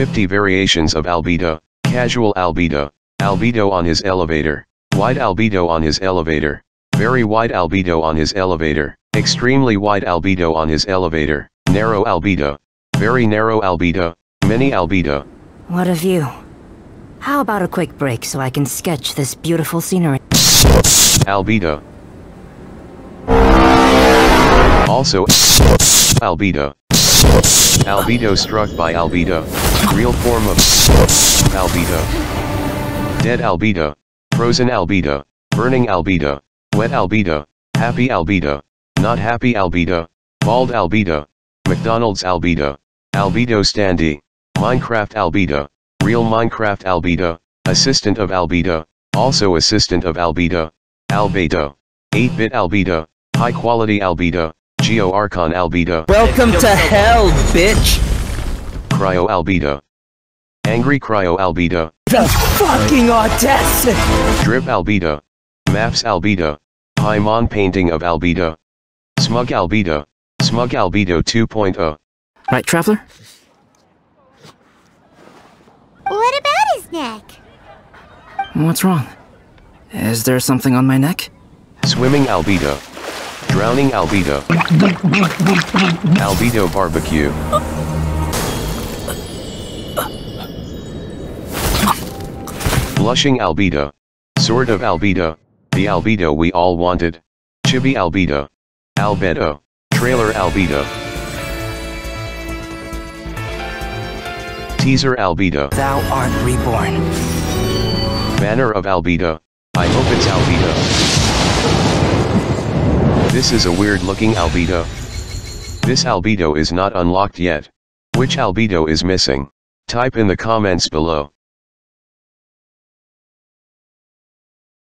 50 variations of albedo, casual albedo, albedo on his elevator, wide albedo on his elevator, very wide albedo on his elevator, extremely wide albedo on his elevator, narrow albedo, very narrow albedo, many albedo, What a view. How about a quick break so I can sketch this beautiful scenery? albedo. Also, albedo. Albedo struck by albedo, real form of albedo. Dead albedo, frozen albedo, burning albedo, wet albedo, happy albedo, not happy albedo, bald albedo, McDonald's albedo, albedo standee, Minecraft albedo, real Minecraft albedo, assistant of albedo, also assistant of albedo, albedo, 8-bit albedo, high quality albedo, Geo Archon albedo, Welcome to hell, bitch! cryo albedo, angry cryo albedo, The fucking audacity! drip albedo, maps albedo, Paimon painting of albedo, smug albedo, smug albedo 2.0. Right, Traveler? What about his neck? What's wrong? Is there something on my neck? Swimming albedo. Drowning albedo. albedo barbecue. Blushing albedo. Sword of albedo. The albedo we all wanted. Chibi albedo. Albedo. Trailer albedo. Teaser albedo. Thou art reborn. Banner of albedo. I hope it's albedo. This is a weird looking albedo. This albedo is not unlocked yet. Which albedo is missing? Type in the comments below.